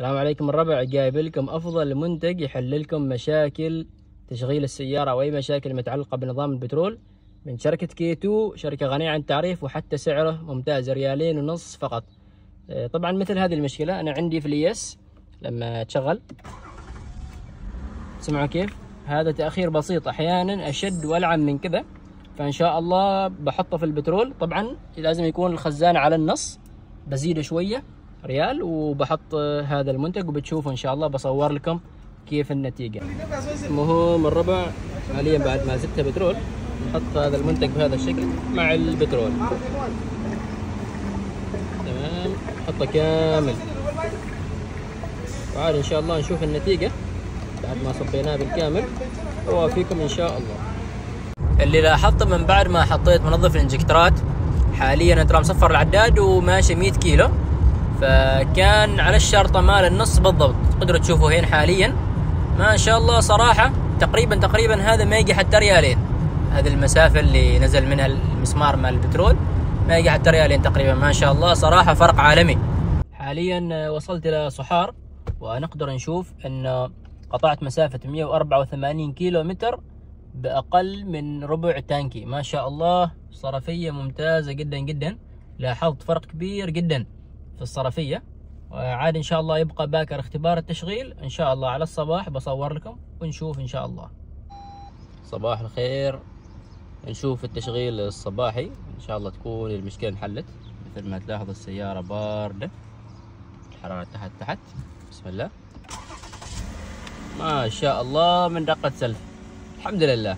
السلام عليكم. الربع جايب لكم أفضل منتج يحل لكم مشاكل تشغيل السيارة أو اي مشاكل متعلقة بنظام البترول من شركة كي 2 شركة غنية عن التعريف وحتى سعره ممتاز ريالين ونص فقط. آه، طبعا مثل هذه المشكلة أنا عندي في اليس لما تشغل. سمعوا كيف؟ هذا تأخير بسيط. أحيانا أشد وألعن من كذا فإن شاء الله بحطه في البترول. طبعا لازم يكون الخزان على النص بزيده شوية. ريال وبحط هذا المنتج وبتشوفوا إن شاء الله بصور لكم كيف النتيجة. المهم الربع حاليا بعد ما زدت بترول نحط هذا المنتج بهذا الشكل مع البترول. تمام؟ نحطه كامل. وعاد إن شاء الله نشوف النتيجة بعد ما صبيناه بالكامل. وافيكم إن شاء الله. اللي لاحظته من بعد ما حطيت منظف الانجكترات حاليا ترى مصفر العداد وماشي 100 كيلو. فكان على الشرطة مال النص بالضبط. تقدروا تشوفوا هنا حاليا. ما شاء الله صراحة تقريبا تقريبا هذا ما يجي حتى ريالين. هذه المسافة اللي نزل منها المسمار مال البترول ما يجي حتى ريالين تقريبا. ما شاء الله صراحة فرق عالمي. حاليا وصلت إلى صحار ونقدر نشوف أن قطعت مسافة 184 كيلو متر بأقل من ربع تانكي. ما شاء الله صرفية ممتازة جدا جدا. لاحظت فرق كبير جدا. في الصرفية وعاد إن شاء الله يبقى باكر اختبار التشغيل. إن شاء الله على الصباح بصور لكم ونشوف إن شاء الله. صباح الخير. نشوف التشغيل الصباحي. إن شاء الله تكون المشكلة انحلت. مثل ما تلاحظ السيارة باردة. الحرارة تحت تحت. بسم الله. ما شاء الله من دقة سلف. الحمد لله.